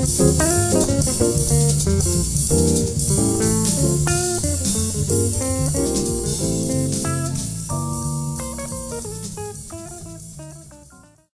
Música